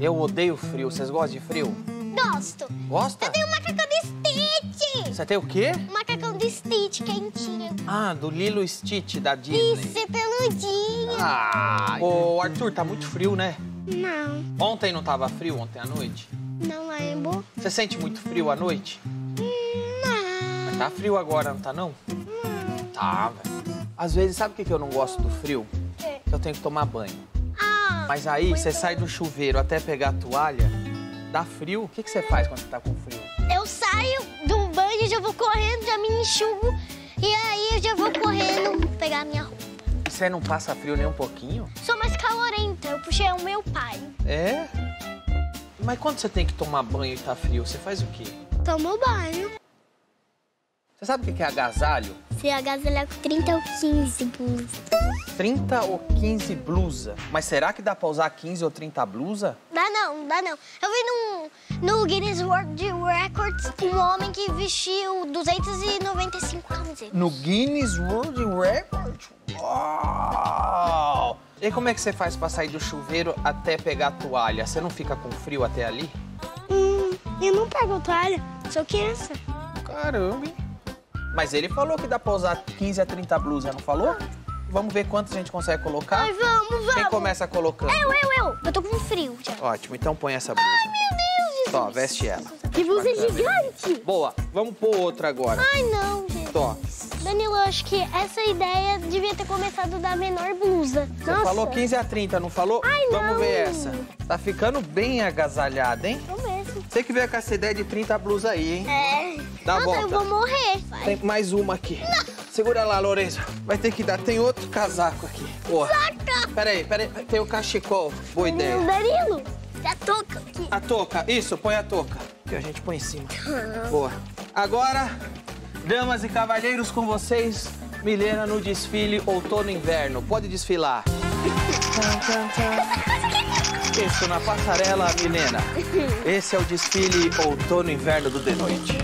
Eu odeio frio. Vocês gostam de frio? Gosto. Gosta? Eu tenho um macacão de Stitch. Você tem o quê? Um macacão de Stitch quentinho. Ah, do Lilo Stitch da Disney. Isso, é peludinho. Ah, ô Arthur, tá muito frio, né? Não, Ontem não tava frio, ontem à noite? não lembro. Você sente muito frio à noite? Não. Tá frio agora, não tá não? Tá, velho. Às vezes, sabe o que que eu não gosto do frio? quê? Eu tenho que tomar banho. Ah, Mas aí, você sai do chuveiro até pegar a toalha, dá frio. O que, que você faz quando você tá com frio? eu saio do banho, já vou correndo, já me enxugo. E aí eu já vou correndo pegar minha roupa. Você não passa frio nem um pouquinho? Sou mais calorenta, eu puxei o meu pai. É? Mas quando você tem que tomar banho e tá frio, você faz o quê? Tomo banho. Você sabe o que que é agasalho? Se agasalhar com 30 ou 15 blusas. 30 ou 15 blusa. Mas será que dá pra usar 15 ou 30 blusa? Dá não, dá não. Eu vi num, no Guinness World Records um homem que vestiu 295 camisetas. No Guinness World Record? Uau! E como é que você faz pra sair do chuveiro até pegar a toalha? Você não fica com frio até ali? Hum, eu não pego toalha, sou criança. Caramba, hein? Mas ele falou que dá pra usar 15 a 30 blusas, não falou? Vamos ver quantas a gente consegue colocar? Ai, vamos, vamos. Quem começa colocando? Eu, eu, eu. Eu tô com frio já. Ótimo, então põe essa blusa. Ai, meu Deus, Jesus. Tó, veste ela. Que blusa gigante. Boa, vamos pôr outra agora. Ai, não, gente. Tó, Danilo, eu acho que essa ideia devia ter começado da menor blusa. você Nossa. falou 15 a 30, não falou? Ai, não. Vamos ver essa. Tá ficando bem agasalhada, hein? Mesmo. Você que veio com essa ideia de 30 blusas aí, hein? É. Dá a Nossa, eu vou morrer. Vai. Tem mais uma aqui. Segura lá, Lourenço. Vai ter que dar. Tem outro casaco aqui. Boa. Saca. Peraí, peraí. Tem o cachecol. Boa ideia. Danilo, já toca aqui. A touca. Isso, põe a touca. Que a gente põe em cima. Boa. Agora, damas e cavalheiros, com vocês, Milena no desfile outono e inverno. Pode desfilar. Isso, na passarela, Milena. Esse é o desfile outono e inverno do The Noite.